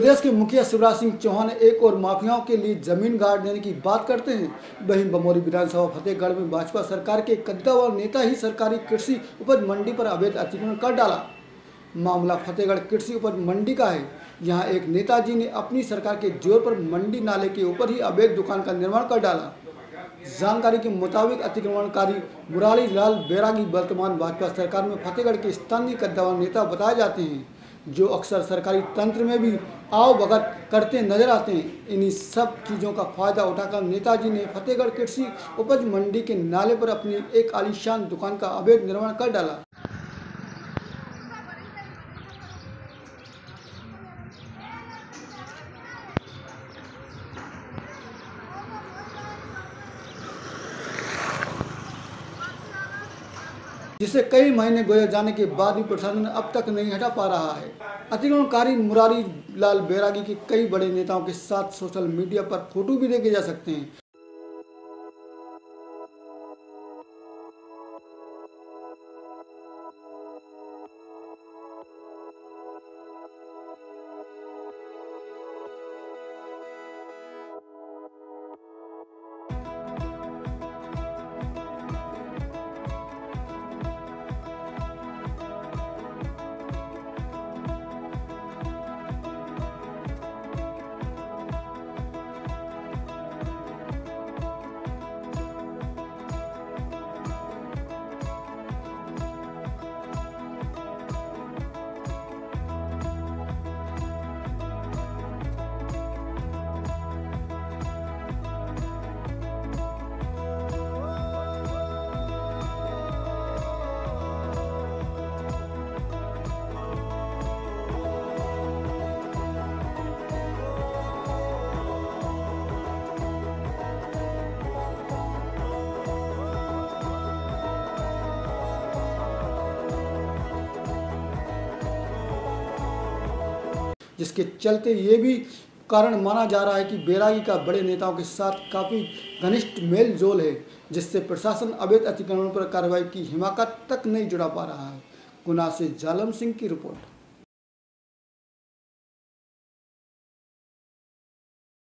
प्रदेश के मुखिया शिवराज सिंह चौहान एक और माफियाओं के लिए ज़मीन गाड़ देने की बात करते हैं। वहीं बमोरी विधानसभा, फतेहगढ़ में भाजपा सरकार के कद्दावर नेता ही सरकारी कृषि उपज मंडी पर अवैध अतिक्रमण कर डाला। मामला फतेहगढ़ कृषि उपज मंडी का है। यहाँ एक नेताजी ने अपनी सरकार के ज़ोर पर मंडी नाले के ऊपर ही अवैध दुकान का निर्माण कर डाला। जानकारी के मुताबिक अतिक्रमणकारी मुरारी लाल बैरागी, वर्तमान भाजपा सरकार में फतेहगढ़ के स्थानीय कद्दावर नेता बताए जाते हैं। जो अक्सर सरकारी तंत्र में भी आओ भगत करते नज़र आते हैं, इन्हीं सब चीज़ों का फ़ायदा उठाकर नेताजी ने फतेहगढ़ कृषि उपज मंडी के नाले पर अपनी एक आलीशान दुकान का अवैध निर्माण कर डाला। जिसे कई महीने गुजर जाने के बाद भी प्रशासन अब तक नहीं हटा पा रहा है। अतिक्रमणकारी मुरारी लाल बैरागी के कई बड़े नेताओं के साथ सोशल मीडिया पर फ़ोटो भी देखे जा सकते हैं। जिसके चलते ये भी कारण माना जा रहा है कि बैरागी का बड़े नेताओं के साथ काफ़ी घनिष्ठ मेल जोल है, जिससे प्रशासन अवैध अतिक्रमण पर कार्रवाई की हिमाकत तक नहीं जुड़ा पा रहा है। गुना से जालम सिंह की रिपोर्ट।